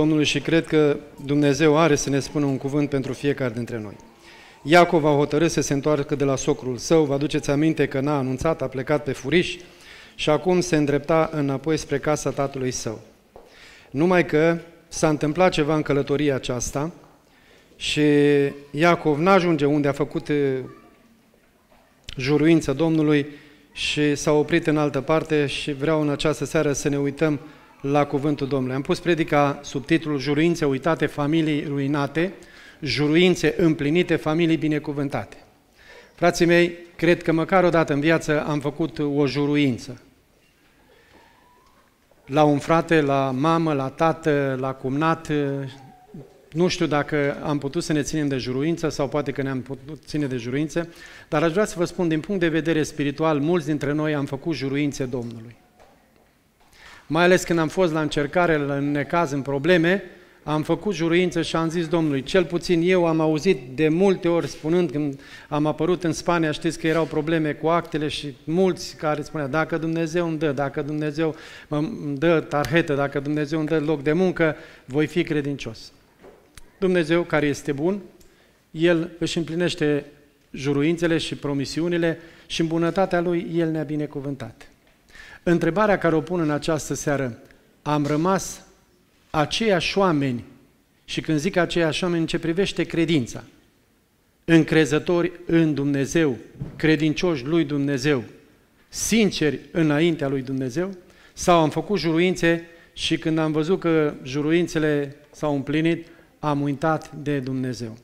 Domnului și cred că Dumnezeu are să ne spună un cuvânt pentru fiecare dintre noi. Iacov a hotărât să se întoarcă de la socrul său, vă aduceți aminte că n-a anunțat, a plecat pe furiș și acum se îndrepta înapoi spre casa tatălui său. Numai că s-a întâmplat ceva în călătoria aceasta și Iacov n-ajunge unde a făcut juruință Domnului și s-a oprit în altă parte și vreau în această seară să ne uităm la cuvântul Domnului. Am pus predica sub titlul Juruințe uitate, familii ruinate, juruințe împlinite, familii binecuvântate. Frații mei, cred că măcar o dată în viață am făcut o juruință. La un frate, la mamă, la tată, la cumnat, nu știu dacă am putut să ne ținem de juruință sau poate că ne-am putut ține de juruință, dar aș vrea să vă spun, din punct de vedere spiritual, mulți dintre noi am făcut juruințe Domnului mai ales când am fost la încercare, în necaz, în probleme, am făcut juruință și am zis Domnului, cel puțin eu am auzit de multe ori spunând când am apărut în Spania, știți că erau probleme cu actele și mulți care spuneau, dacă Dumnezeu îmi dă, dacă Dumnezeu îmi dă tarhetă, dacă Dumnezeu îmi dă loc de muncă, voi fi credincios. Dumnezeu, care este bun, El își împlinește juruințele și promisiunile și în bunătatea Lui El ne-a binecuvântat. Întrebarea care o pun în această seară, am rămas aceiași oameni? Și când zic aceiași oameni în ce privește credința, încrezători în Dumnezeu, credincioși lui Dumnezeu, sinceri înaintea lui Dumnezeu, sau am făcut juruințe și când am văzut că juruințele s-au împlinit, am uitat de Dumnezeu.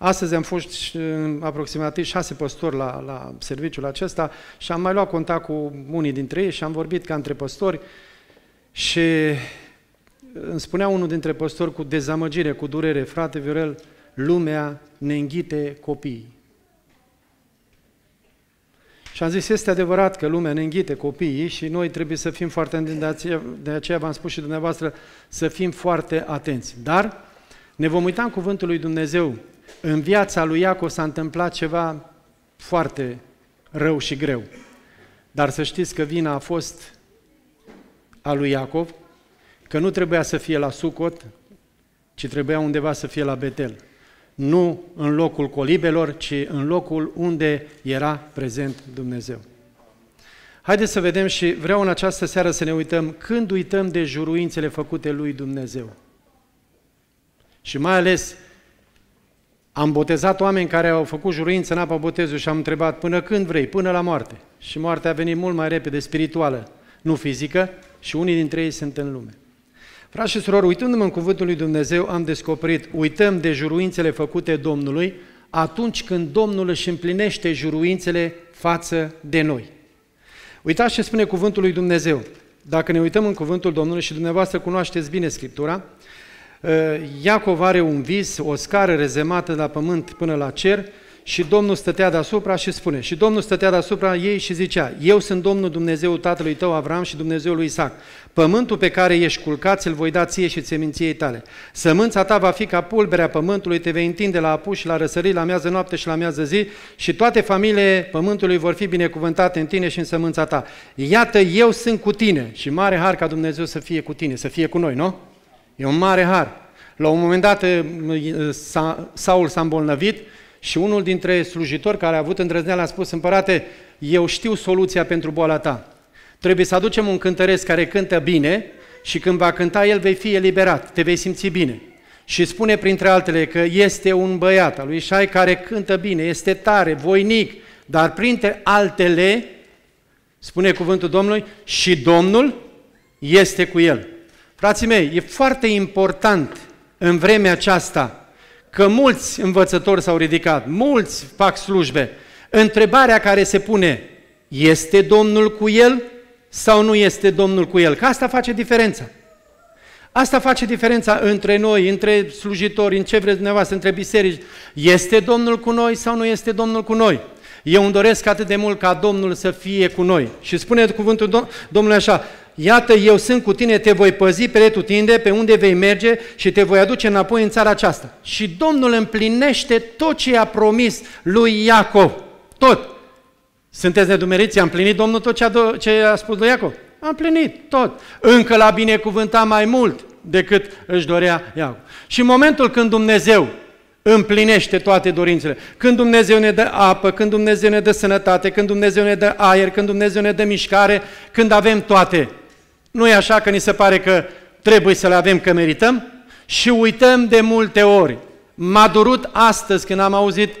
Astăzi am fost aproximativ șase păstori la, la serviciul acesta și am mai luat contact cu unii dintre ei și am vorbit ca între păstori și îmi spunea unul dintre păstori cu dezamăgire, cu durere, frate Viorel, lumea ne înghite copiii. Și am zis, este adevărat că lumea ne înghite copiii și noi trebuie să fim foarte atenți, de aceea, de aceea v-am spus și dumneavoastră să fim foarte atenți. Dar ne vom uita în cuvântul lui Dumnezeu în viața lui Iacov s-a întâmplat ceva foarte rău și greu. Dar să știți că vina a fost a lui Iacov, că nu trebuia să fie la Sucot, ci trebuia undeva să fie la Betel. Nu în locul colibelor, ci în locul unde era prezent Dumnezeu. Haideți să vedem și vreau în această seară să ne uităm când uităm de juruințele făcute lui Dumnezeu. Și mai ales am botezat oameni care au făcut juruință în apa botezului și am întrebat până când vrei, până la moarte. Și moartea a venit mult mai repede, spirituală, nu fizică, și unii dintre ei sunt în lume. Frați și surori, uitându-mă în cuvântul lui Dumnezeu, am descoperit, uităm de juruințele făcute Domnului atunci când Domnul își împlinește juruințele față de noi. Uitați ce spune cuvântul lui Dumnezeu. Dacă ne uităm în cuvântul Domnului și dumneavoastră cunoașteți bine Scriptura, Eh, Iacov are un vis, o scară rezemată la pământ până la cer și Domnul stătea deasupra și spune, și Domnul stătea deasupra ei și zicea, eu sunt Domnul Dumnezeu tatălui tău Avram și Dumnezeul lui Isaac. Pământul pe care ești culcat îl voi da ție și seminției tale. Sămânța ta va fi ca pulberea pământului, te vei întinde la apus și la răsărit, la miază noapte și la miază zi și toate familiile pământului vor fi binecuvântate în tine și în sămânța ta. Iată, eu sunt cu tine și mare har ca Dumnezeu să fie cu tine, să fie cu noi, nu? E un mare har. La un moment dat Saul s-a îmbolnăvit și unul dintre slujitori care a avut îndrăzneala a spus, împărate, eu știu soluția pentru boala ta. Trebuie să aducem un cântăresc care cântă bine și când va cânta el vei fi eliberat, te vei simți bine. Și spune printre altele că este un băiat al lui Șai care cântă bine, este tare, voinic, dar printre altele, spune cuvântul Domnului, și Domnul este cu el. Frații mei, e foarte important în vremea aceasta că mulți învățători s-au ridicat, mulți fac slujbe. Întrebarea care se pune, este Domnul cu el sau nu este Domnul cu el? Că asta face diferența. Asta face diferența între noi, între slujitori, în ce vreți dumneavoastră, între biserici. Este Domnul cu noi sau nu este Domnul cu noi? Eu îmi doresc atât de mult ca Domnul să fie cu noi. Și spune cuvântul Domnului așa, Iată, eu sunt cu tine, te voi păzi pe retutinde, pe unde vei merge și te voi aduce înapoi în țara aceasta. Și Domnul împlinește tot ce a promis lui Iacov. Tot. Sunteți nedumeriți? A împlinit Domnul tot ce a, ce a spus lui Iacov? A împlinit tot. Încă l-a binecuvântat mai mult. decât își dorea Iacov. Și în momentul când Dumnezeu împlinește toate dorințele, când Dumnezeu ne dă apă, când Dumnezeu ne dă sănătate, când Dumnezeu ne dă aer, când Dumnezeu ne dă mișcare, când avem toate, nu e așa că ni se pare că trebuie să le avem că merităm? Și uităm de multe ori. M-a durut astăzi când am auzit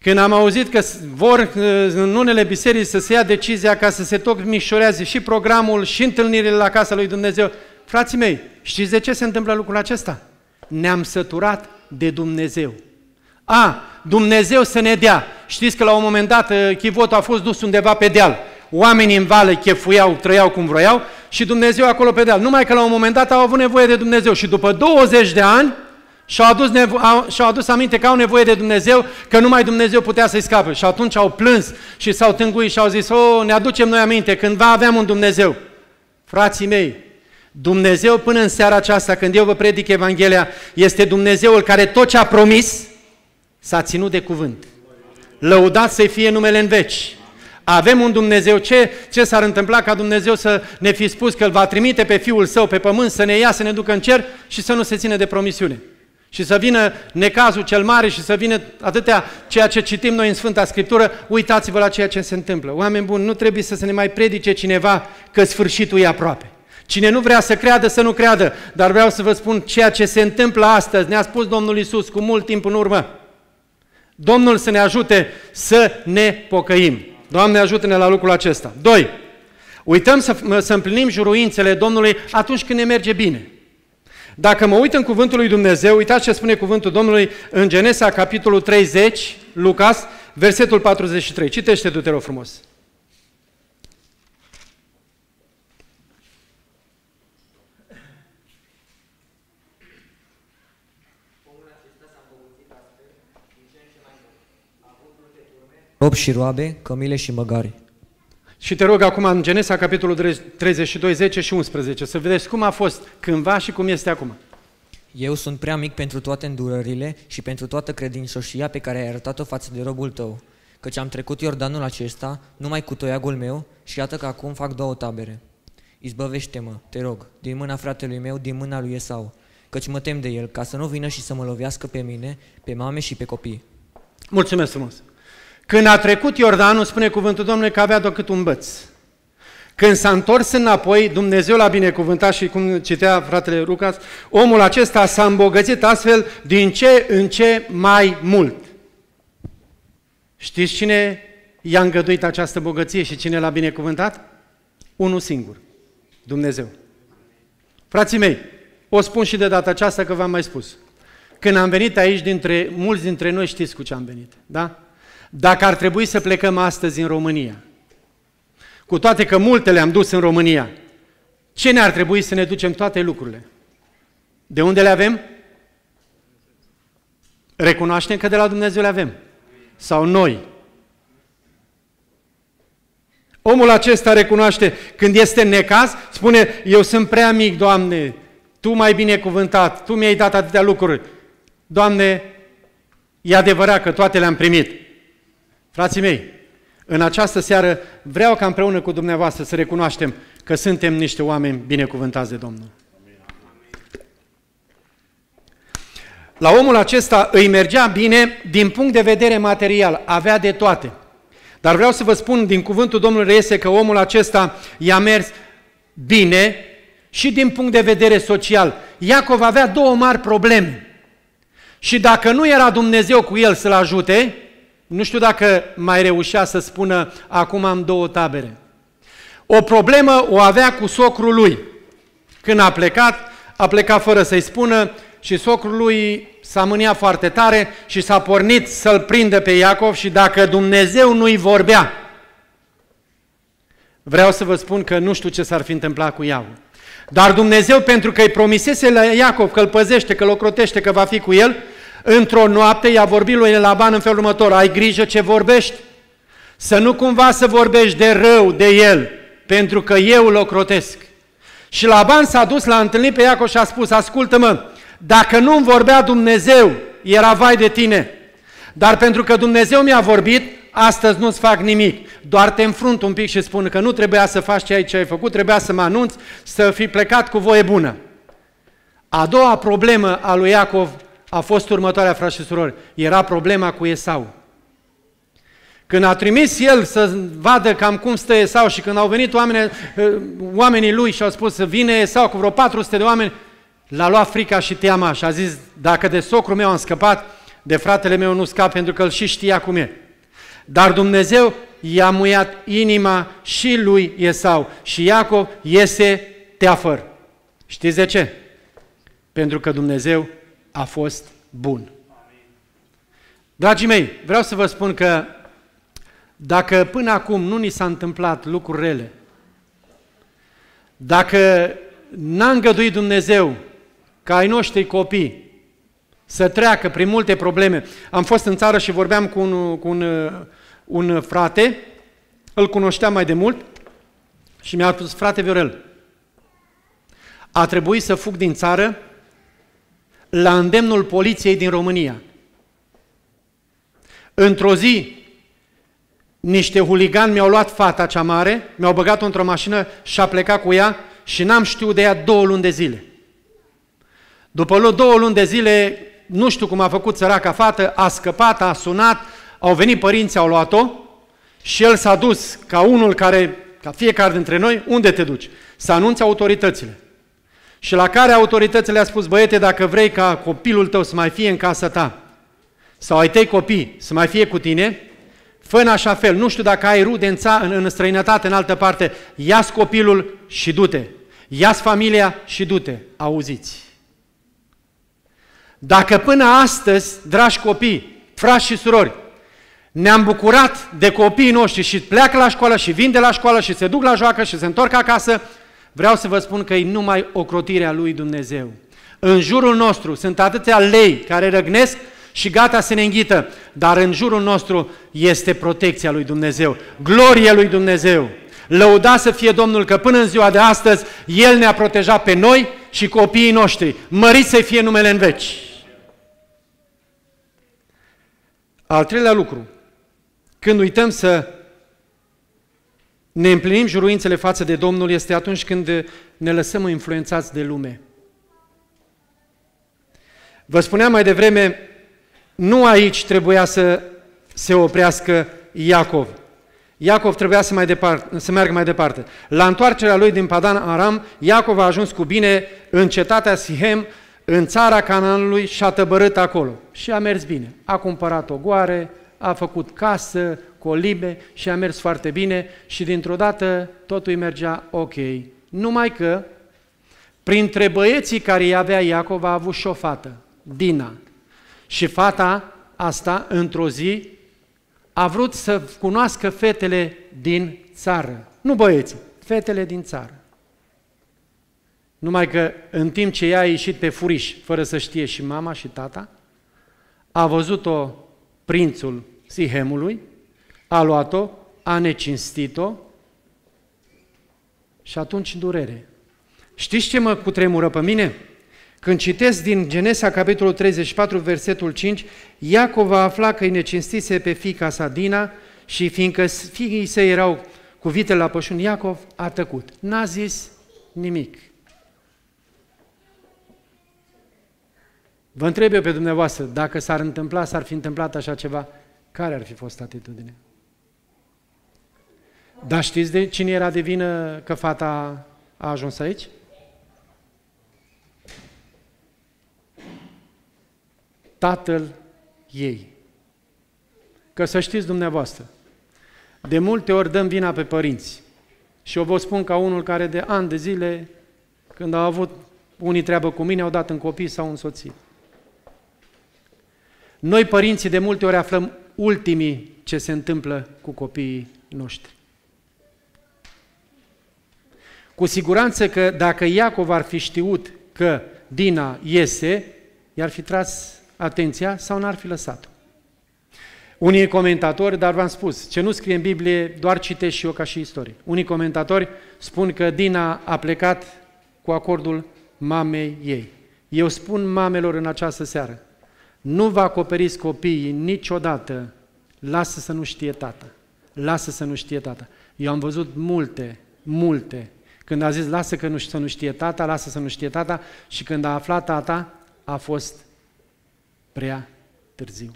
când am auzit că vor în unele biserici să se ia decizia ca să se tot mișorează și programul și întâlnirile la casa lui Dumnezeu, frații mei, știți de ce se întâmplă lucrul acesta? Ne-am săturat de Dumnezeu. A, Dumnezeu să ne dea. Știți că la un moment dat uh, chivotul a fost dus undeva pe deal. Oamenii în vale chefuiau, trăiau cum vroiau și Dumnezeu acolo pe deal. Numai că la un moment dat au avut nevoie de Dumnezeu și după 20 de ani și-au adus, nevo- au, și-au adus aminte că au nevoie de Dumnezeu, că numai Dumnezeu putea să-i scape. Și atunci au plâns și s-au tânguit și au zis, oh, ne aducem noi aminte, cândva aveam un Dumnezeu. Frații mei, Dumnezeu până în seara aceasta, când eu vă predic Evanghelia, este Dumnezeul care tot ce a promis s-a ținut de cuvânt. Lăudat să fie numele în veci. Avem un Dumnezeu. Ce, ce s-ar întâmpla ca Dumnezeu să ne fi spus că îl va trimite pe Fiul Său pe pământ să ne ia, să ne ducă în cer și să nu se ține de promisiune? Și să vină necazul cel mare și să vină atâtea ceea ce citim noi în Sfânta Scriptură, uitați-vă la ceea ce se întâmplă. Oameni buni, nu trebuie să se ne mai predice cineva că sfârșitul e aproape. Cine nu vrea să creadă, să nu creadă, dar vreau să vă spun ceea ce se întâmplă astăzi, ne-a spus Domnul Isus cu mult timp în urmă. Domnul să ne ajute să ne pocăim. Doamne, ajută-ne la lucrul acesta. Doi, uităm să, să împlinim juruințele Domnului atunci când ne merge bine. Dacă mă uit în cuvântul lui Dumnezeu, uitați ce spune cuvântul Domnului în Genesa, capitolul 30, Lucas, versetul 43. Citește tu, te rog frumos. Rob și roabe, cămile și măgari. Și te rog acum în Genesa, capitolul 32, 10 și 11, să vedeți cum a fost cândva și cum este acum. Eu sunt prea mic pentru toate îndurările și pentru toată credincioșia pe care ai arătat-o față de robul tău, căci am trecut Iordanul acesta numai cu toiagul meu și iată că acum fac două tabere. Izbăvește-mă, te rog, din mâna fratelui meu, din mâna lui Esau, căci mă tem de el, ca să nu vină și să mă lovească pe mine, pe mame și pe copii. Mulțumesc frumos! Când a trecut Iordanul, spune cuvântul Domnului că avea decât un băț. Când s-a întors înapoi, Dumnezeu l-a binecuvântat și cum citea fratele Lucas, omul acesta s-a îmbogățit astfel din ce în ce mai mult. Știți cine i-a îngăduit această bogăție și cine l-a binecuvântat? Unul singur, Dumnezeu. Frații mei, o spun și de data aceasta că v-am mai spus. Când am venit aici, dintre, mulți dintre noi știți cu ce am venit, da? Dacă ar trebui să plecăm astăzi în România, cu toate că multe le-am dus în România, ce ne-ar trebui să ne ducem toate lucrurile? De unde le avem? Recunoaștem că de la Dumnezeu le avem. Sau noi. Omul acesta recunoaște când este în necaz, spune, eu sunt prea mic, Doamne, Tu mai binecuvântat, Tu mi-ai dat atâtea lucruri. Doamne, e adevărat că toate le-am primit. Frații mei, în această seară vreau ca împreună cu dumneavoastră să recunoaștem că suntem niște oameni binecuvântați de Domnul. La omul acesta îi mergea bine din punct de vedere material, avea de toate. Dar vreau să vă spun din cuvântul Domnului reiese că omul acesta i-a mers bine și din punct de vedere social. Iacov avea două mari probleme. Și dacă nu era Dumnezeu cu el să-l ajute, nu știu dacă mai reușea să spună, acum am două tabere. O problemă o avea cu socrul lui. Când a plecat, a plecat fără să-i spună și socrul lui s-a mâniat foarte tare și s-a pornit să-l prindă pe Iacov și dacă Dumnezeu nu-i vorbea, vreau să vă spun că nu știu ce s-ar fi întâmplat cu Iacov. Dar Dumnezeu, pentru că îi promisese la Iacov că îl păzește, că îl ocrotește, că va fi cu el, Într-o noapte i-a vorbit lui Laban în felul următor, ai grijă ce vorbești, să nu cumva să vorbești de rău de el, pentru că eu îl ocrotesc. Și Laban s-a dus la întâlnit pe Iacov și a spus, ascultă-mă, dacă nu-mi vorbea Dumnezeu, era vai de tine. Dar pentru că Dumnezeu mi-a vorbit, astăzi nu-ți fac nimic. Doar te înfrunt un pic și spun că nu trebuia să faci ce ai, ce ai făcut, trebuia să mă anunți, să fi plecat cu voie bună. A doua problemă a lui Iacov a fost următoarea, frați și surori. Era problema cu Esau. Când a trimis el să vadă cam cum stă Esau și când au venit oamenii, eh, oamenii lui și au spus să vine Esau cu vreo 400 de oameni, l-a luat frica și teama și a zis, dacă de socru meu am scăpat, de fratele meu nu scap pentru că îl și știa cum e. Dar Dumnezeu i-a muiat inima și lui Esau și Iacov iese teafăr. Știți de ce? Pentru că Dumnezeu a fost bun. Dragii mei, vreau să vă spun că dacă până acum nu ni s-a întâmplat lucruri rele, dacă n-a îngăduit Dumnezeu ca ai noștri copii să treacă prin multe probleme. Am fost în țară și vorbeam cu un, cu un, un frate, îl cunoșteam mai de mult și mi-a spus, frate Viorel, a trebuit să fug din țară la îndemnul poliției din România. Într-o zi, niște huligani mi-au luat fata cea mare, mi-au băgat-o într-o mașină și a plecat cu ea și n-am știut de ea două luni de zile. După două luni de zile, nu știu cum a făcut săraca fată, a scăpat, a sunat, au venit părinții, au luat-o și el s-a dus ca unul care, ca fiecare dintre noi, unde te duci? Să anunțe autoritățile. Și la care autoritățile a spus, băiete, dacă vrei ca copilul tău să mai fie în casa ta, sau ai tăi copii să mai fie cu tine, fă în așa fel, nu știu dacă ai rude în, ța, în, în străinătate, în altă parte, ia copilul și du-te. ia familia și du-te. Auziți. Dacă până astăzi, dragi copii, frați și surori, ne-am bucurat de copiii noștri și pleacă la școală și vin de la școală și se duc la joacă și se întorc acasă, vreau să vă spun că e numai ocrotirea lui Dumnezeu. În jurul nostru sunt atâția lei care răgnesc și gata să ne înghită, dar în jurul nostru este protecția lui Dumnezeu, gloria lui Dumnezeu. Lăuda să fie Domnul că până în ziua de astăzi El ne-a protejat pe noi și copiii noștri. Mărit să fie numele în veci. Al treilea lucru, când uităm să ne împlinim juruințele față de Domnul, este atunci când ne lăsăm influențați de lume. Vă spuneam mai devreme, nu aici trebuia să se oprească Iacov. Iacov trebuia să, mai departe, să meargă mai departe. La întoarcerea lui din Padan Aram, Iacov a ajuns cu bine în cetatea Sihem, în țara Canaanului și a tăbărât acolo. Și a mers bine. A cumpărat o goare, a făcut casă, colibe și a mers foarte bine și dintr-o dată totul îi mergea ok. Numai că printre băieții care îi avea Iacov a avut și o fată, Dina. Și fata asta, într-o zi, a vrut să cunoască fetele din țară. Nu băieții, fetele din țară. Numai că în timp ce ea a ieșit pe furiș, fără să știe și mama și tata, a văzut-o prințul Sihemului, a luat-o, a necinstit-o și atunci durere. Știți ce mă cutremură pe mine? Când citesc din Genesa, capitolul 34, versetul 5, Iacov va afla că îi necinstise pe fica sa Dina și fiindcă fiii săi erau cu vitele la pășun, Iacov a tăcut. N-a zis nimic. Vă întreb eu pe dumneavoastră, dacă s-ar întâmpla, s-ar fi întâmplat așa ceva, care ar fi fost atitudine? Dar știți de cine era de vină că fata a ajuns aici? Tatăl ei. Că să știți dumneavoastră, de multe ori dăm vina pe părinți. Și o vă spun ca unul care de ani de zile, când au avut unii treabă cu mine, au dat în copii sau în soții. Noi, părinții, de multe ori aflăm ultimii ce se întâmplă cu copiii noștri. Cu siguranță că dacă Iacov ar fi știut că Dina iese, i-ar fi tras atenția sau n-ar fi lăsat-o. Unii comentatori, dar v-am spus, ce nu scrie în Biblie, doar citesc și eu ca și istorie. Unii comentatori spun că Dina a plecat cu acordul mamei ei. Eu spun mamelor în această seară, nu vă acoperiți copiii niciodată, lasă să nu știe tată. Lasă să nu știe tată. Eu am văzut multe, multe Când a zis, lasă că nu, să nu știe tata, lasă să nu știe tata, și când a aflat tata, a fost prea târziu.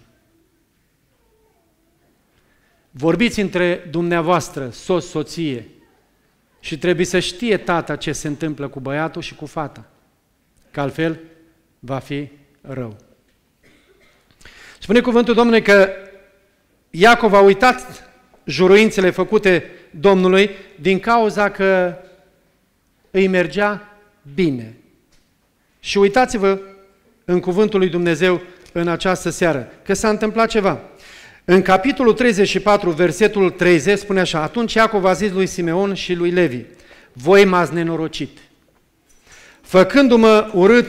Vorbiți între dumneavoastră, soț, soție, și trebuie să știe tata ce se întâmplă cu băiatul și cu fata, că altfel va fi rău. Spune cuvântul Domnului că Iacov a uitat juruințele făcute Domnului din cauza că îi mergea bine. Și uitați-vă în cuvântul lui Dumnezeu în această seară, că s-a întâmplat ceva. În capitolul 34, versetul 30, spune așa, Atunci Iacov a zis lui Simeon și lui Levi, Voi m-ați nenorocit, făcându-mă urât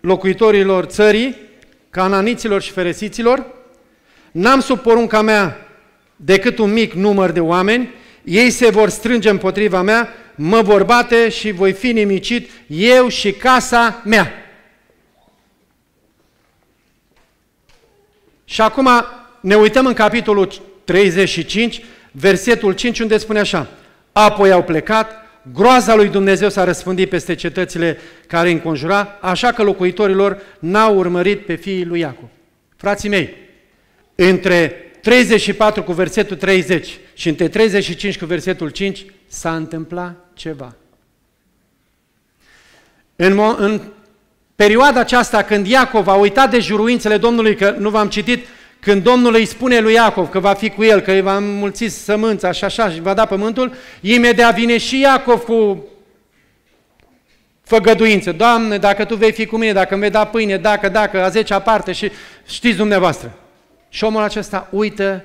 locuitorilor țării, cananiților și feresiților, n-am sub porunca mea decât un mic număr de oameni, ei se vor strânge împotriva mea, mă vor bate și voi fi nimicit, eu și casa mea. Și acum ne uităm în capitolul 35, versetul 5, unde spune așa, Apoi au plecat, groaza lui Dumnezeu s-a răspândit peste cetățile care îi înconjura, așa că locuitorilor n-au urmărit pe fiii lui Iacov. Frații mei, între 34 cu versetul 30 și între 35 cu versetul 5 s-a întâmplat ceva. În, în perioada aceasta când Iacov a uitat de juruințele Domnului, că nu v-am citit, când Domnul îi spune lui Iacov că va fi cu el, că îi va mulți sămânța și așa și va da pământul, imediat vine și Iacov cu făgăduință. Doamne, dacă Tu vei fi cu mine, dacă îmi vei da pâine, dacă, dacă, a zecea parte și știți dumneavoastră. Și omul acesta uită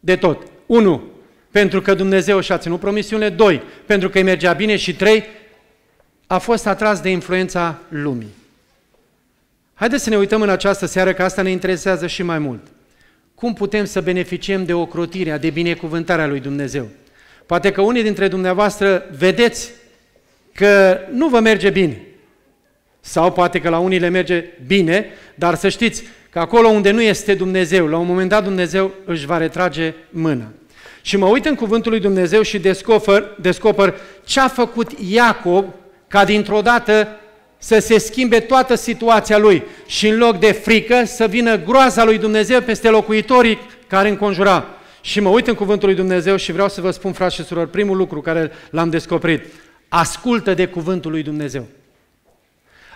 de tot. Unu, pentru că Dumnezeu și-a ținut promisiunile. Doi, pentru că îi mergea bine. Și trei, a fost atras de influența lumii. Haideți să ne uităm în această seară, că asta ne interesează și mai mult. Cum putem să beneficiem de ocrotirea, de binecuvântarea lui Dumnezeu? Poate că unii dintre dumneavoastră vedeți că nu vă merge bine. Sau poate că la unii le merge bine, dar să știți că acolo unde nu este Dumnezeu, la un moment dat Dumnezeu își va retrage mâna. Și mă uit în cuvântul lui Dumnezeu și descoper, descoper ce a făcut Iacob ca dintr-o dată să se schimbe toată situația lui și în loc de frică să vină groaza lui Dumnezeu peste locuitorii care înconjura. Și mă uit în cuvântul lui Dumnezeu și vreau să vă spun, frați și surori, primul lucru care l-am descoperit. Ascultă de cuvântul lui Dumnezeu.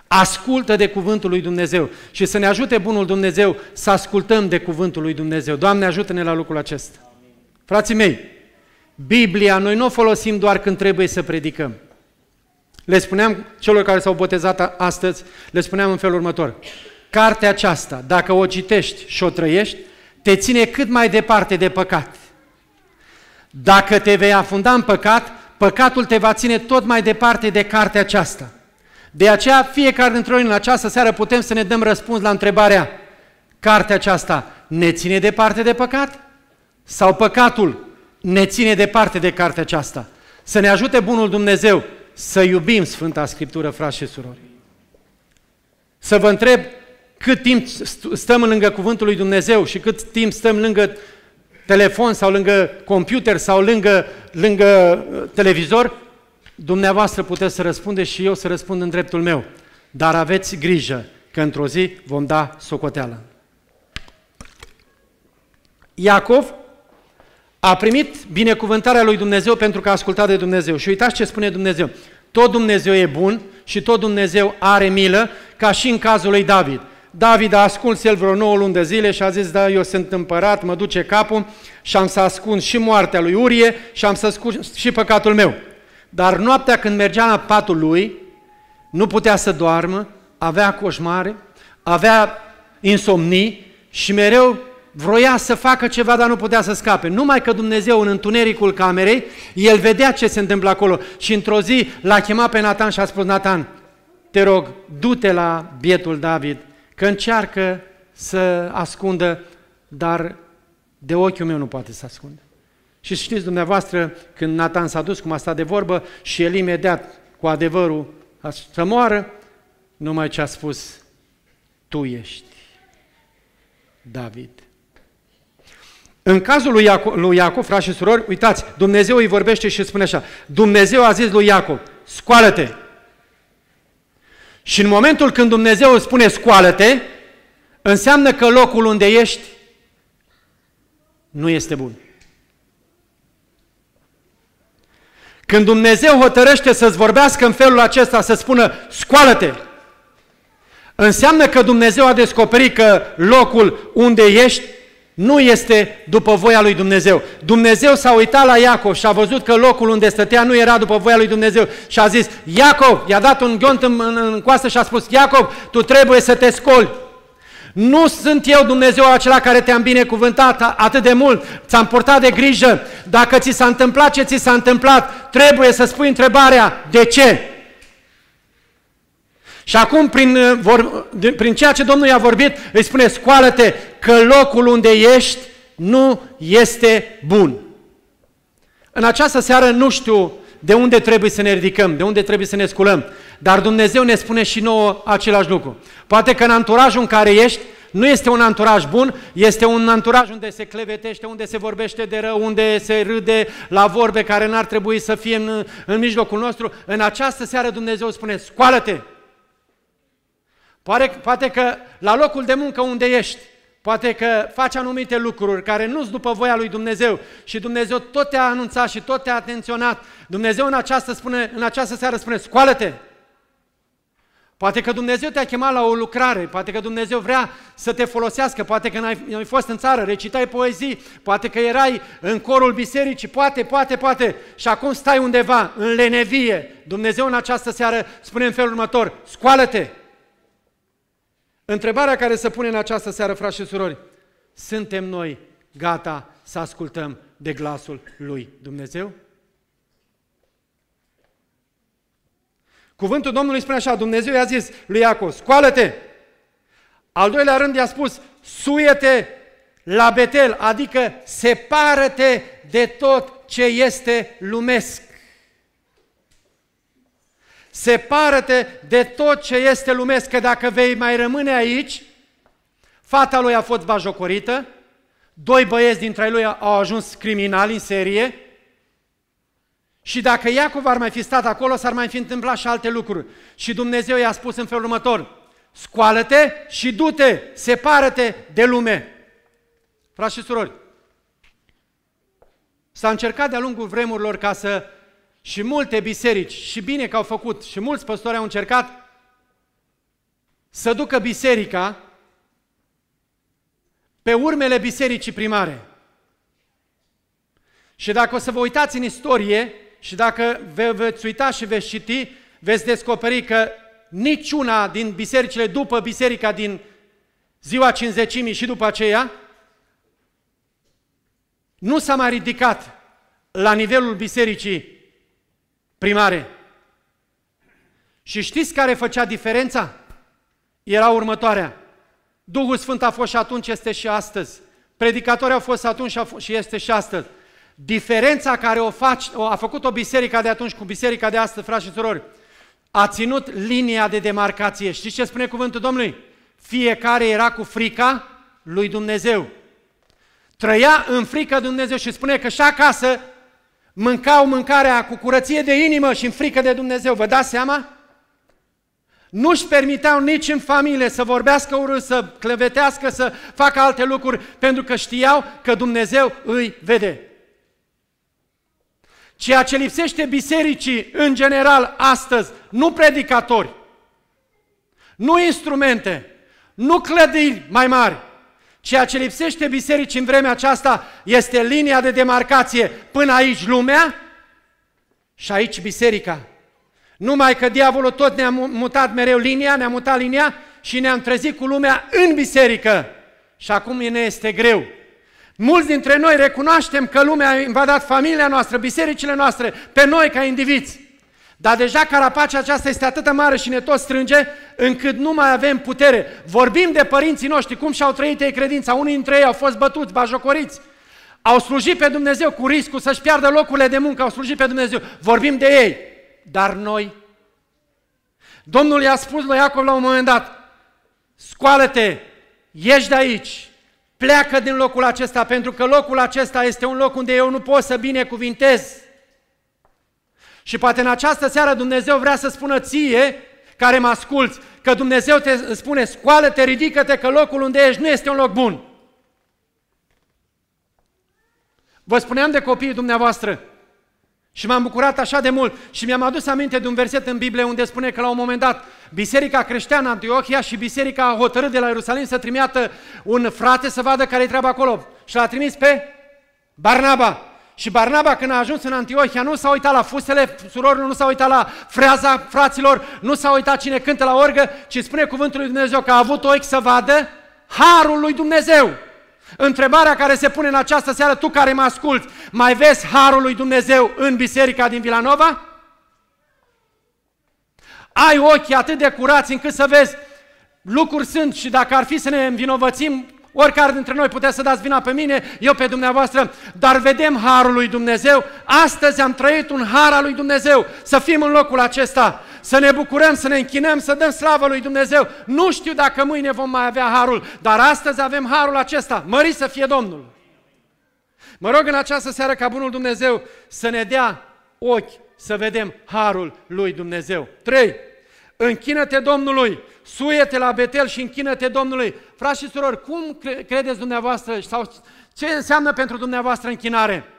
Ascultă de cuvântul lui Dumnezeu și să ne ajute Bunul Dumnezeu să ascultăm de cuvântul lui Dumnezeu. Doamne, ajută-ne la lucrul acesta. Frații mei, Biblia noi nu o folosim doar când trebuie să predicăm. Le spuneam celor care s-au botezat astăzi, le spuneam în felul următor. Cartea aceasta, dacă o citești și o trăiești, te ține cât mai departe de păcat. Dacă te vei afunda în păcat, păcatul te va ține tot mai departe de cartea aceasta. De aceea, fiecare dintre noi în această seară putem să ne dăm răspuns la întrebarea cartea aceasta ne ține departe de păcat? Sau păcatul ne ține departe de cartea aceasta? Să ne ajute Bunul Dumnezeu să iubim Sfânta Scriptură, frați și surori. Să vă întreb cât timp stăm lângă Cuvântul lui Dumnezeu și cât timp stăm lângă telefon sau lângă computer sau lângă, lângă uh, televizor, dumneavoastră puteți să răspundeți și eu să răspund în dreptul meu. Dar aveți grijă că într-o zi vom da socoteală. Iacov a primit binecuvântarea lui Dumnezeu pentru că a ascultat de Dumnezeu. Și uitați ce spune Dumnezeu. Tot Dumnezeu e bun și tot Dumnezeu are milă, ca și în cazul lui David. David a ascuns el vreo 9 luni de zile și a zis, da, eu sunt împărat, mă duce capul și am să ascund și moartea lui Urie și am să ascund și păcatul meu. Dar noaptea când mergea la patul lui, nu putea să doarmă, avea coșmare, avea insomnii și mereu vroia să facă ceva, dar nu putea să scape. Numai că Dumnezeu, în întunericul camerei, el vedea ce se întâmplă acolo. Și într-o zi l-a chemat pe Nathan și a spus, Nathan, te rog, du-te la bietul David, că încearcă să ascundă, dar de ochiul meu nu poate să ascundă. Și știți dumneavoastră, când Nathan s-a dus, cum a stat de vorbă, și el imediat, cu adevărul, să moară, numai ce a spus, tu ești David. În cazul lui Iacov, lui Iacov, frați și surori, uitați, Dumnezeu îi vorbește și spune așa, Dumnezeu a zis lui Iacov, scoală-te. Și în momentul când Dumnezeu îți spune scoală-te, înseamnă că locul unde ești nu este bun. Când Dumnezeu hotărăște să-ți vorbească în felul acesta, să spună scoală-te, înseamnă că Dumnezeu a descoperit că locul unde ești nu este după voia lui Dumnezeu. Dumnezeu s-a uitat la Iacov și a văzut că locul unde stătea nu era după voia lui Dumnezeu și a zis, Iacov, i-a dat un ghiont în, în, în coastă și a spus, Iacov, tu trebuie să te scoli. Nu sunt eu Dumnezeu acela care te-am binecuvântat atât de mult, ți-am purtat de grijă. Dacă ți s-a întâmplat ce ți s-a întâmplat, trebuie să spui întrebarea, de ce? Și acum, prin, vor, prin ceea ce Domnul i-a vorbit, îi spune, scoală-te că locul unde ești nu este bun. În această seară nu știu de unde trebuie să ne ridicăm, de unde trebuie să ne sculăm, dar Dumnezeu ne spune și nouă același lucru. Poate că în anturajul în care ești, nu este un anturaj bun, este un anturaj unde se clevetește, unde se vorbește de rău, unde se râde la vorbe care n-ar trebui să fie în, în mijlocul nostru. În această seară Dumnezeu spune, scoală-te! Poate, poate că la locul de muncă unde ești, poate că faci anumite lucruri care nu sunt după voia lui Dumnezeu și Dumnezeu tot te-a anunțat și tot te-a atenționat. Dumnezeu în această, spune, în această seară spune, scoală-te! Poate că Dumnezeu te-a chemat la o lucrare, poate că Dumnezeu vrea să te folosească, poate că n-ai, n-ai fost în țară, recitai poezii, poate că erai în corul bisericii, poate, poate, poate, și acum stai undeva, în lenevie. Dumnezeu în această seară spune în felul următor, scoală-te! Întrebarea care se pune în această seară, frați și surori, suntem noi gata să ascultăm de glasul lui Dumnezeu? Cuvântul Domnului spune așa, Dumnezeu i-a zis lui Iacov, scoală-te! Al doilea rând i-a spus, suie-te la Betel, adică separă-te de tot ce este lumesc. Separă-te de tot ce este lumesc, că dacă vei mai rămâne aici, fata lui a fost bajocorită, doi băieți dintre lui au ajuns criminali în serie, și dacă Iacov ar mai fi stat acolo, s-ar mai fi întâmplat și alte lucruri. Și Dumnezeu i-a spus în felul următor, scoală-te și du-te, separă-te de lume. Frați și surori, s-a încercat de-a lungul vremurilor ca să, și multe biserici, și bine că au făcut, și mulți păstori au încercat să ducă biserica pe urmele bisericii primare. Și dacă o să vă uitați în istorie, și dacă ve veți uita și veți citi, veți descoperi că niciuna din bisericile după biserica din ziua cinzecimii și după aceea nu s-a mai ridicat la nivelul bisericii primare. Și știți care făcea diferența? Era următoarea. Duhul Sfânt a fost și atunci, este și astăzi. Predicatorii au fost atunci și este și astăzi. Diferența care o, faci, o a făcut o biserică de atunci cu biserica de astăzi, frați și surori, a ținut linia de demarcație. Știți ce spune cuvântul Domnului? Fiecare era cu frica lui Dumnezeu. Trăia în frică de Dumnezeu și spune că și acasă mâncau mâncarea cu curăție de inimă și în frică de Dumnezeu. Vă dați seama? Nu-și permiteau nici în familie să vorbească urât, să clevetească, să facă alte lucruri, pentru că știau că Dumnezeu îi vede. Ceea ce lipsește bisericii în general astăzi, nu predicatori, nu instrumente, nu clădiri mai mari, ceea ce lipsește bisericii în vremea aceasta este linia de demarcație până aici lumea și aici biserica. Numai că diavolul tot ne-a mutat mereu linia, ne-a mutat linia și ne-am trezit cu lumea în biserică. Și acum ne este greu. Mulți dintre noi recunoaștem că lumea a invadat familia noastră, bisericile noastre, pe noi ca indivizi. Dar deja carapacea aceasta este atât de mare și ne tot strânge, încât nu mai avem putere. Vorbim de părinții noștri, cum și-au trăit ei credința. Unii dintre ei au fost bătuți, bajocoriți. Au slujit pe Dumnezeu cu riscul să-și piardă locurile de muncă, au slujit pe Dumnezeu. Vorbim de ei. Dar noi, Domnul i-a spus lui Iacov la un moment dat, scoală-te, ieși de aici, Pleacă din locul acesta, pentru că locul acesta este un loc unde eu nu pot să binecuvintez. Și poate în această seară Dumnezeu vrea să spună ție, care mă asculți, că Dumnezeu te spune, scoală-te, ridică-te, că locul unde ești nu este un loc bun. Vă spuneam de copiii dumneavoastră și m-am bucurat așa de mult și mi-am adus aminte de un verset în Biblie unde spune că la un moment dat Biserica creșteană Antiochia și Biserica a hotărât de la Ierusalim să trimiată un frate să vadă care-i treaba acolo și l-a trimis pe Barnaba. Și Barnaba când a ajuns în Antiohia nu s-a uitat la fusele surorilor, nu s-a uitat la freaza fraților, nu s-a uitat cine cântă la orgă, ci spune cuvântul lui Dumnezeu că a avut ochi să vadă harul lui Dumnezeu. Întrebarea care se pune în această seară, tu care mă asculți, mai vezi harul lui Dumnezeu în biserica din Vilanova? Ai ochii atât de curați încât să vezi lucruri sunt și dacă ar fi să ne învinovățim, oricare dintre noi puteți să dați vina pe mine, eu pe dumneavoastră, dar vedem harul lui Dumnezeu. Astăzi am trăit un har al lui Dumnezeu, să fim în locul acesta să ne bucurăm, să ne închinăm, să dăm slavă lui Dumnezeu. Nu știu dacă mâine vom mai avea harul, dar astăzi avem harul acesta. Mări să fie Domnul! Mă rog în această seară ca Bunul Dumnezeu să ne dea ochi să vedem harul lui Dumnezeu. 3. Închină-te Domnului, suie-te la Betel și închină-te Domnului. Frați și surori, cum credeți dumneavoastră sau ce înseamnă pentru dumneavoastră închinare?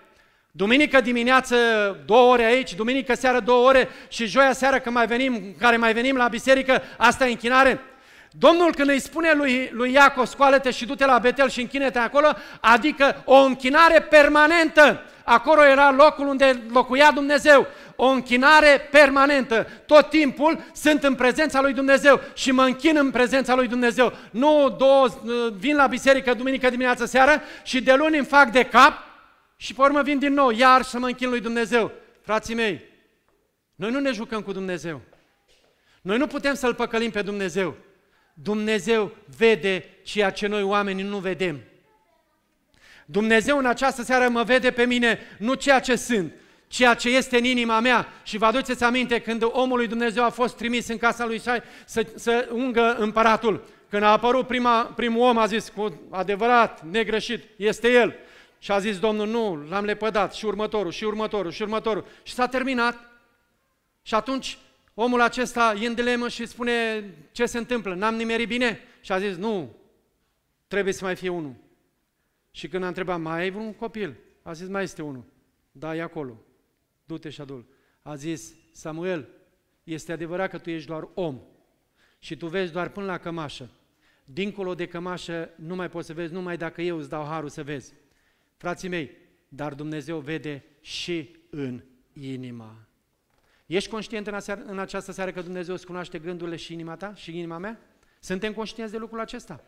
Duminică dimineață două ore aici, duminică seară două ore și joia seară când mai venim, care mai venim la biserică, asta e închinare. Domnul când îi spune lui, lui Iacov, scoală-te și du-te la Betel și închine-te acolo, adică o închinare permanentă. Acolo era locul unde locuia Dumnezeu. O închinare permanentă. Tot timpul sunt în prezența lui Dumnezeu și mă închin în prezența lui Dumnezeu. Nu două, vin la biserică duminică dimineață seară și de luni îmi fac de cap și pe urmă vin din nou, iar să mă închin lui Dumnezeu. Frații mei, noi nu ne jucăm cu Dumnezeu. Noi nu putem să-L păcălim pe Dumnezeu. Dumnezeu vede ceea ce noi oamenii nu vedem. Dumnezeu în această seară mă vede pe mine nu ceea ce sunt, ceea ce este în inima mea. Și vă aduceți aminte când omul lui Dumnezeu a fost trimis în casa lui Isai să, să ungă împăratul. Când a apărut prima, primul om, a zis cu adevărat, negreșit, este el. Și a zis Domnul, nu, l-am lepădat și următorul, și următorul, și următorul. Și s-a terminat. Și atunci omul acesta e în dilemă și spune ce se întâmplă, n-am nimerit bine? Și a zis, nu, trebuie să mai fie unul. Și când a întrebat, mai ai un copil? A zis, mai este unul. Da, e acolo. Du-te și adul. A zis, Samuel, este adevărat că tu ești doar om și tu vezi doar până la cămașă. Dincolo de cămașă nu mai poți să vezi, numai dacă eu îți dau harul să vezi. Frații mei, dar Dumnezeu vede și în inima. Ești conștient în, aseară, în această seară că Dumnezeu îți cunoaște gândurile și inima ta și inima mea? Suntem conștienți de lucrul acesta?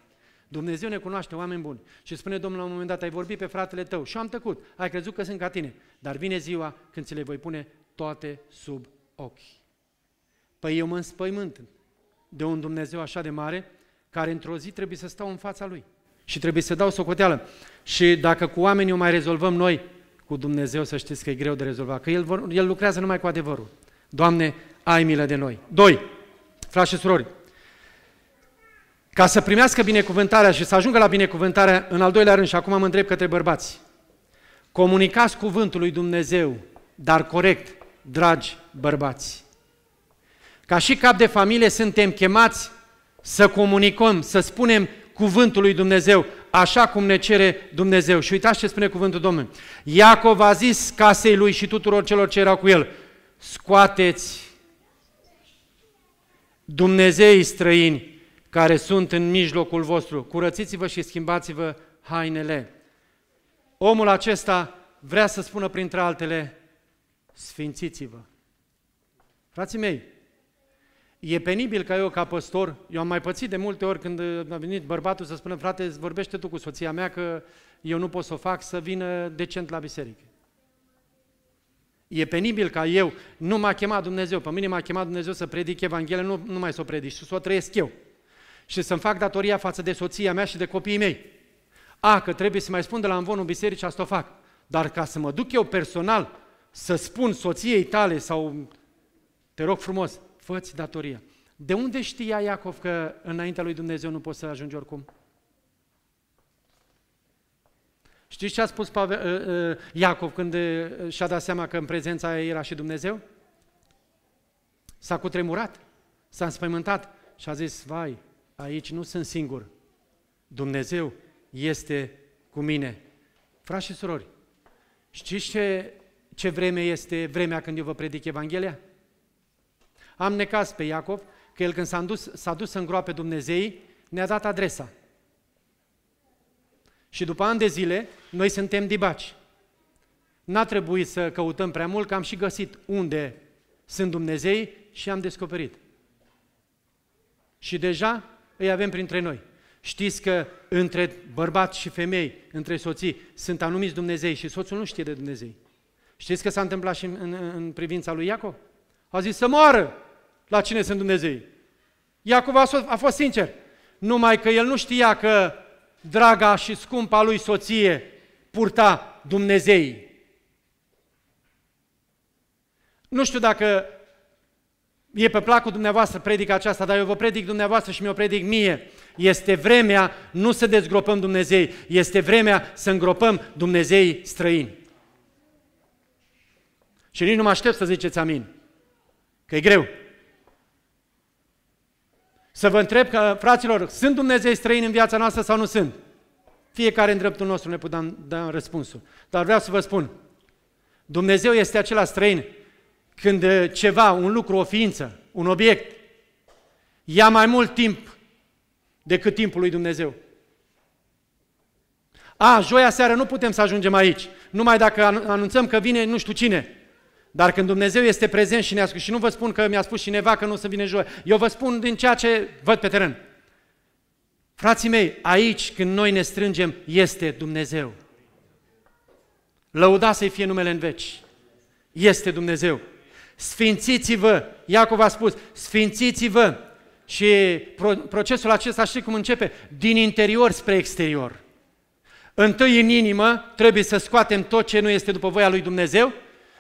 Dumnezeu ne cunoaște, oameni buni. Și spune Domnul la un moment dat, ai vorbit pe fratele tău și am tăcut, ai crezut că sunt ca tine, dar vine ziua când ți le voi pune toate sub ochi. Păi eu mă înspăimânt de un Dumnezeu așa de mare, care într-o zi trebuie să stau în fața Lui și trebuie să dau socoteală. Și dacă cu oamenii o mai rezolvăm noi, cu Dumnezeu să știți că e greu de rezolvat, că El, vor, El lucrează numai cu adevărul. Doamne, ai milă de noi. Doi, frați și surori, ca să primească binecuvântarea și să ajungă la binecuvântarea, în al doilea rând, și acum mă întreb către bărbați, comunicați cuvântul lui Dumnezeu, dar corect, dragi bărbați. Ca și cap de familie suntem chemați să comunicăm, să spunem cuvântul lui Dumnezeu, așa cum ne cere Dumnezeu. Și uitați ce spune cuvântul Domnului. Iacov a zis casei lui și tuturor celor ce erau cu el, scoateți Dumnezeii străini care sunt în mijlocul vostru, curățiți-vă și schimbați-vă hainele. Omul acesta vrea să spună printre altele, sfințiți-vă. Frații mei, E penibil ca eu, ca păstor, eu am mai pățit de multe ori când a venit bărbatul să spună, frate, vorbește tu cu soția mea că eu nu pot să o fac să vină decent la biserică. E penibil ca eu, nu m-a chemat Dumnezeu, pe mine m-a chemat Dumnezeu să predic Evanghelia, nu, nu mai să o predic, și să o trăiesc eu. Și să-mi fac datoria față de soția mea și de copiii mei. A, că trebuie să mai spun de la învonul bisericii, asta o fac. Dar ca să mă duc eu personal să spun soției tale sau, te rog frumos, fă datoria. De unde știa Iacov că înaintea lui Dumnezeu nu poți să ajungi oricum? Știți ce a spus Pavel, uh, uh, Iacov când uh, și-a dat seama că în prezența aia era și Dumnezeu? S-a cutremurat, s-a înspăimântat și a zis, vai, aici nu sunt singur. Dumnezeu este cu mine. Frați și surori, știți ce, ce vreme este vremea când eu vă predic Evanghelia? Am necaz pe Iacov că el când s-a dus, s-a dus să îngroape Dumnezei, ne-a dat adresa. Și după ani de zile, noi suntem dibaci. N-a trebuit să căutăm prea mult, că am și găsit unde sunt Dumnezei și am descoperit. Și deja îi avem printre noi. Știți că între bărbați și femei, între soții, sunt anumiți Dumnezei și soțul nu știe de Dumnezei. Știți că s-a întâmplat și în, în, în privința lui Iacov? A zis să moară la cine sunt Dumnezei. Iacov a, a fost sincer, numai că el nu știa că draga și scumpa lui soție purta Dumnezei. Nu știu dacă e pe placul dumneavoastră predica aceasta, dar eu vă predic dumneavoastră și mi-o predic mie. Este vremea nu să dezgropăm Dumnezei, este vremea să îngropăm Dumnezei străini. Și nici nu mă aștept să ziceți amin, că e greu. Să vă întreb că, fraților, sunt Dumnezei străini în viața noastră sau nu sunt? Fiecare în dreptul nostru ne putem da răspunsul. Dar vreau să vă spun, Dumnezeu este acela străin când uh, ceva, un lucru, o ființă, un obiect, ia mai mult timp decât timpul lui Dumnezeu. A, joia seară nu putem să ajungem aici, numai dacă anunțăm că vine nu știu cine. Dar când Dumnezeu este prezent și ne-a spus, și nu vă spun că mi-a spus cineva că nu să vine joi, eu vă spun din ceea ce văd pe teren. Frații mei, aici când noi ne strângem, este Dumnezeu. Lăuda să-i fie numele în veci. Este Dumnezeu. Sfințiți-vă, Iacov a spus, sfințiți-vă. Și procesul acesta știi cum începe? Din interior spre exterior. Întâi în inimă trebuie să scoatem tot ce nu este după voia lui Dumnezeu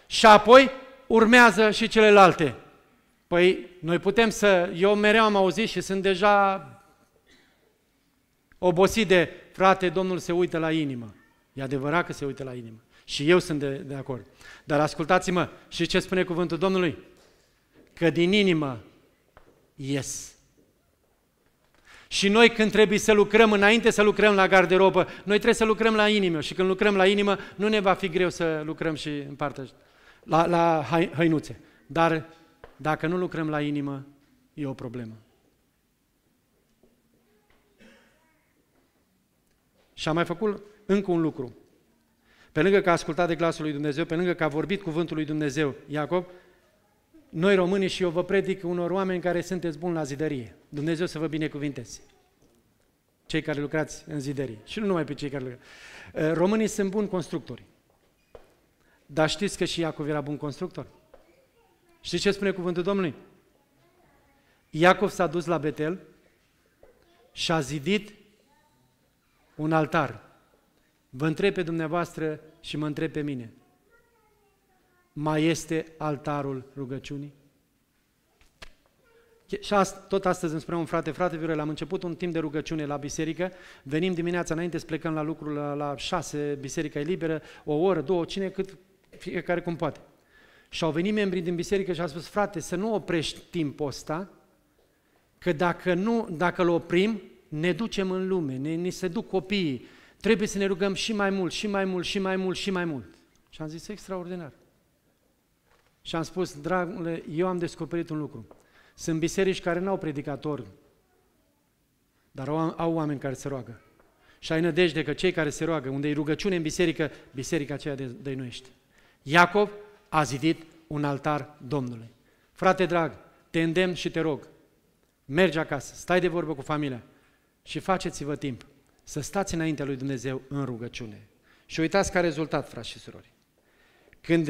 și apoi urmează și celelalte. Păi noi putem să, eu mereu am auzit și sunt deja obosit de, frate, Domnul se uită la inimă. E adevărat că se uită la inimă. Și eu sunt de, de acord. Dar ascultați-mă, și ce spune cuvântul Domnului? Că din inimă ies. Și noi când trebuie să lucrăm, înainte să lucrăm la garderobă, noi trebuie să lucrăm la inimă. Și când lucrăm la inimă, nu ne va fi greu să lucrăm și în partea la, la hăinuțe. Dar dacă nu lucrăm la inimă, e o problemă. Și am mai făcut încă un lucru. Pe lângă că a ascultat de glasul lui Dumnezeu, pe lângă că a vorbit cuvântul lui Dumnezeu, Iacob, noi românii și eu vă predic unor oameni care sunteți buni la zidărie. Dumnezeu să vă binecuvinteze. Cei care lucrați în zidărie. Și nu numai pe cei care lucrați. Uh, românii sunt buni constructori. Dar știți că și Iacov era bun constructor? Știți ce spune cuvântul Domnului? Iacov s-a dus la Betel și a zidit un altar. Vă întreb pe dumneavoastră și mă întreb pe mine. Mai este altarul rugăciunii? Și ast- tot astăzi îmi spunea un frate, frate Viorel, am început un timp de rugăciune la biserică, venim dimineața înainte să plecăm la lucru la, la șase, biserica e liberă, o oră, două, cine cât fiecare cum poate. Și au venit membrii din biserică și au spus, frate, să nu oprești timpul ăsta, că dacă, nu, dacă îl oprim, ne ducem în lume, ne, ne se duc copiii, trebuie să ne rugăm și mai mult, și mai mult, și mai mult, și mai mult. Și am zis, extraordinar. Și am spus, dragule, eu am descoperit un lucru. Sunt biserici care nu au predicatori, dar au, au oameni care se roagă. Și ai nădejde că cei care se roagă, unde e rugăciune în biserică, biserica aceea dăinuiește. Iacov a zidit un altar Domnului. Frate drag, te îndemn și te rog, mergi acasă, stai de vorbă cu familia și faceți-vă timp să stați înaintea lui Dumnezeu în rugăciune. Și uitați ca rezultat, frați și surori. Când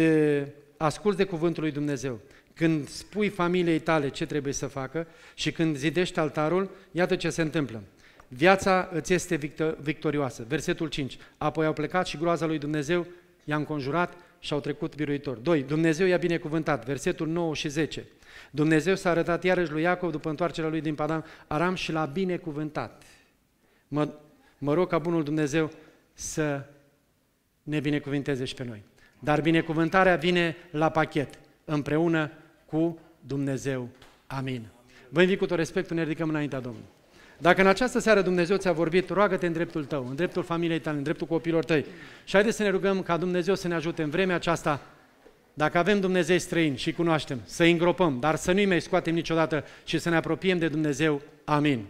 asculți de cuvântul lui Dumnezeu, când spui familiei tale ce trebuie să facă și când zidești altarul, iată ce se întâmplă. Viața îți este victorioasă. Versetul 5. Apoi au plecat și groaza lui Dumnezeu i-a înconjurat și au trecut biruitor. 2. Dumnezeu i-a binecuvântat. Versetul 9 și 10. Dumnezeu s-a arătat iarăși lui Iacov după întoarcerea lui din Padam Aram și l-a binecuvântat. Mă, mă rog ca bunul Dumnezeu să ne binecuvinteze și pe noi. Dar binecuvântarea vine la pachet, împreună cu Dumnezeu. Amin. Vă invit cu tot respectul, ne ridicăm înaintea Domnului. Dacă în această seară Dumnezeu ți-a vorbit, roagă-te în dreptul tău, în dreptul familiei tale, în dreptul copilor tăi. Și haideți să ne rugăm ca Dumnezeu să ne ajute în vremea aceasta, dacă avem Dumnezeu străini și cunoaștem, să îi îngropăm, dar să nu-i mai scoatem niciodată și să ne apropiem de Dumnezeu. Amin.